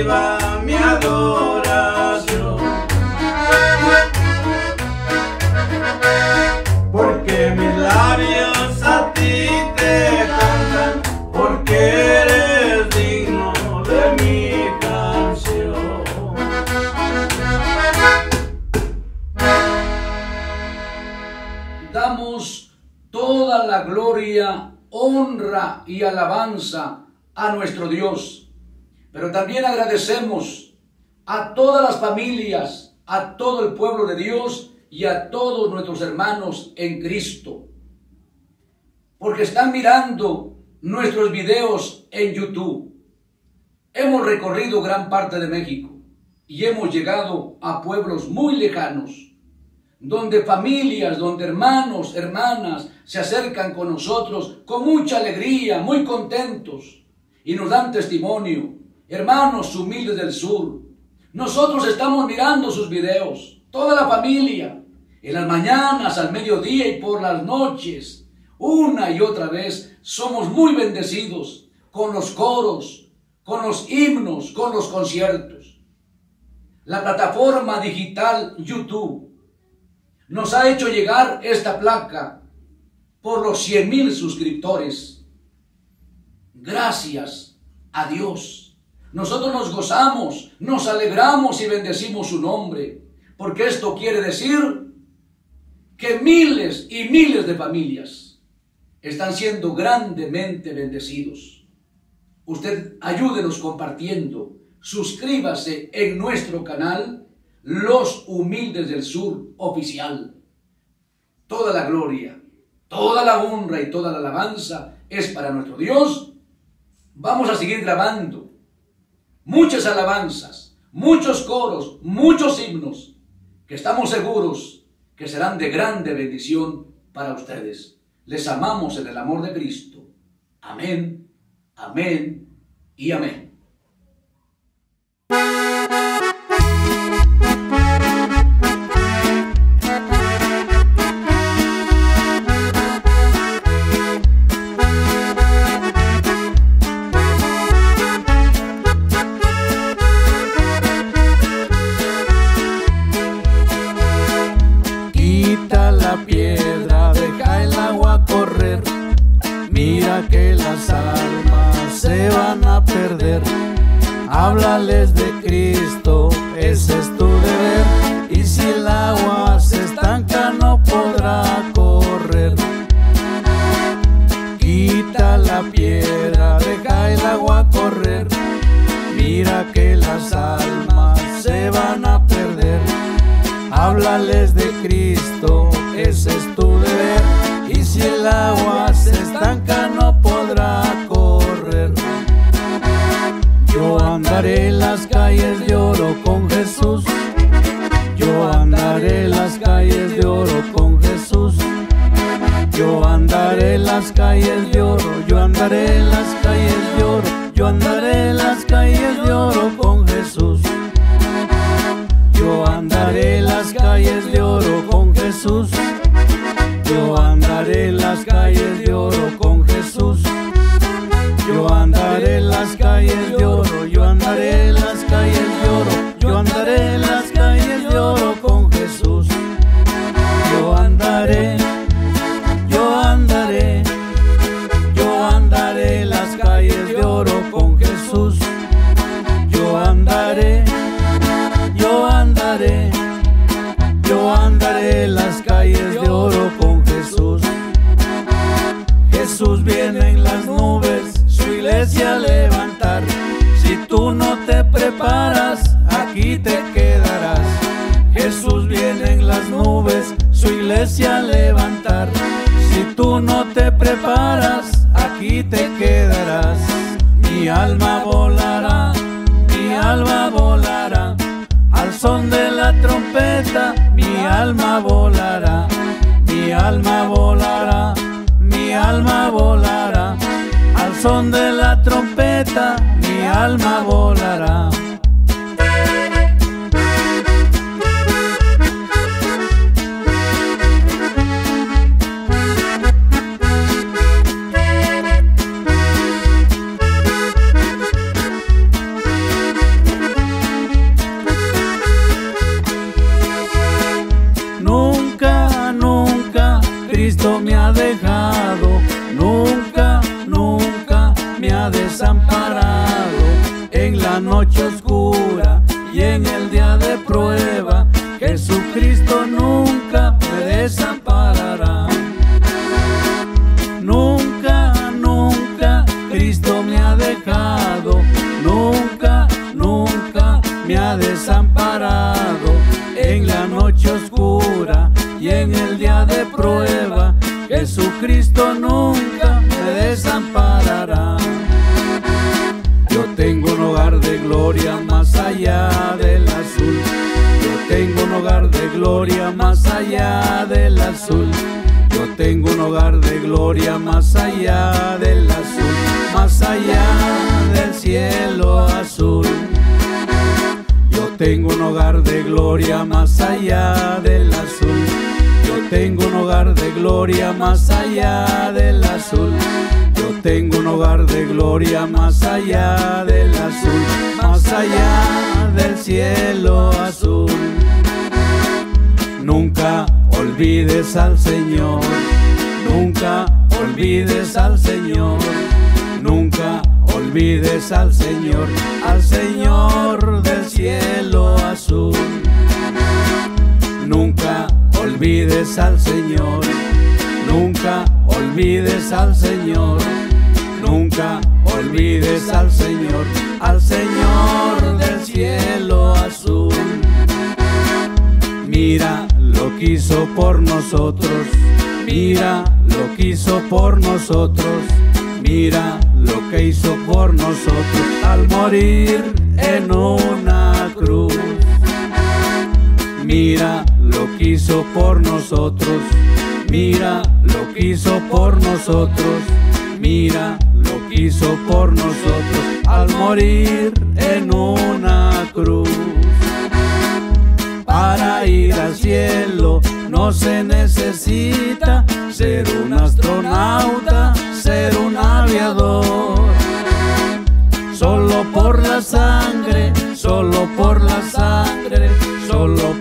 reciba mi adoración. Porque mis labios a ti te cantan, porque eres digno de mi canción. Damos toda la gloria, honra y alabanza a nuestro Dios. Pero también agradecemos a todas las familias, a todo el pueblo de Dios y a todos nuestros hermanos en Cristo. Porque están mirando nuestros videos en YouTube. Hemos recorrido gran parte de México y hemos llegado a pueblos muy lejanos donde familias, donde hermanos, hermanas se acercan con nosotros con mucha alegría, muy contentos y nos dan testimonio. Hermanos humildes del sur, nosotros estamos mirando sus videos, toda la familia, en las mañanas, al mediodía y por las noches. Una y otra vez somos muy bendecidos con los coros, con los himnos, con los conciertos. La plataforma digital YouTube nos ha hecho llegar esta placa por los 100 mil suscriptores. Gracias a Dios. Nosotros nos gozamos, nos alegramos y bendecimos su nombre, porque esto quiere decir que miles y miles de familias están siendo grandemente bendecidos. Usted ayúdenos compartiendo, suscríbase en nuestro canal los humildes del sur oficial. Toda la gloria, toda la honra y toda la alabanza es para nuestro Dios. Vamos a seguir grabando muchas alabanzas, muchos coros, muchos himnos que estamos seguros que serán de grande bendición para ustedes. Les amamos en el amor de Cristo. Amén, amén y amén. Agua se estanca, no podrá correr. Yo andaré las calles de oro con Jesús. Yo andaré las calles de oro con Jesús. Yo andaré las calles de oro, yo andaré las calles de oro, yo andaré las calles de oro con Jesús. Yo andaré las calles de oro con Jesús. Alma volará, mi alma volará son de la trompeta mi alma volará. De gloria más allá del azul. Yo tengo un hogar de gloria más allá del azul. Yo tengo un hogar de gloria más allá del azul, más allá del cielo azul. Yo tengo un hogar de gloria más allá del azul. Yo tengo un hogar de gloria más allá del azul. Yo tengo un hogar de gloria más allá del azul, más allá del cielo azul. Nunca olvides al Señor, nunca olvides al Señor, nunca olvides al Señor, al Señor del cielo azul. Nunca olvides al Señor, nunca olvides al Señor, nunca olvides al Señor, al Señor del cielo azul. Mira lo que hizo por nosotros, mira lo que hizo por nosotros, mira lo que hizo por nosotros al morir en una cruz. Mira lo que hizo por nosotros, mira lo que por nosotros, mira lo que hizo por nosotros al morir en una cruz. Para ir al cielo no se necesita ser un astronauta, ser un aviador. Solo por la sangre, solo por la sangre, solo por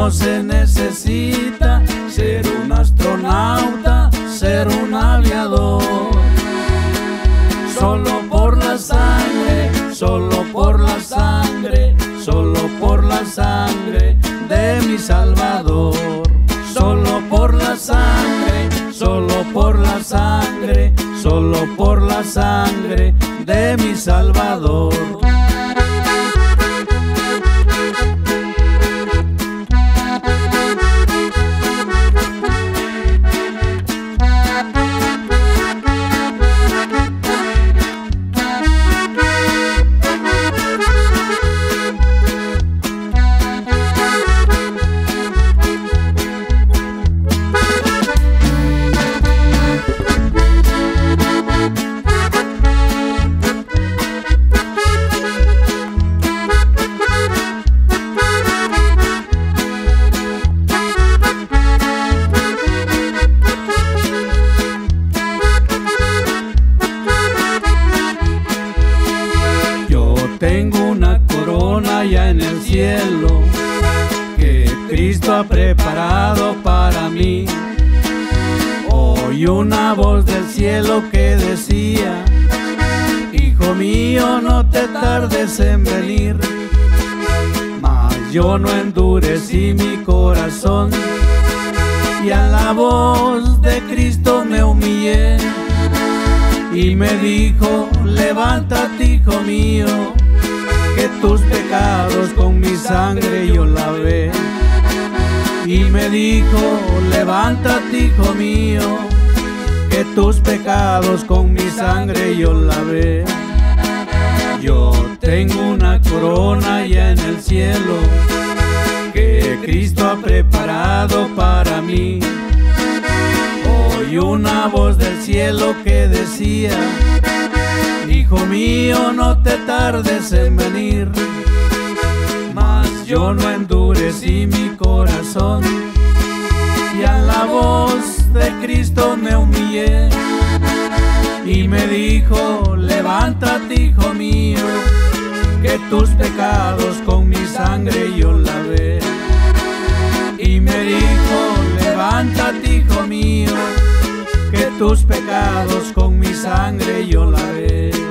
no se necesita ser un astronauta, ser un aviador. Solo por la sangre, solo por la sangre, solo por la sangre de mi Salvador. Solo por la sangre, solo por la sangre, solo por la sangre de mi Salvador. Cristo ha preparado para mí. Oí una voz del cielo que decía, Hijo mío, no te tardes en venir. Mas yo no endurecí mi corazón y a la voz de Cristo me humillé y me dijo, levántate hijo mío, que tus pecados con mi sangre yo lavé. Y me dijo, levántate hijo mío, que tus pecados con mi sangre yo lavé. Yo tengo una corona ya en el cielo que Cristo ha preparado para mí. Oí una voz del cielo que decía, Hijo mío, no te tardes en venir yo no endurecí mi corazón y a la voz de Cristo me humillé y me dijo, levántate hijo mío, que tus pecados con mi sangre yo lavé. Y me dijo, levántate hijo mío, que tus pecados con mi sangre yo lavé.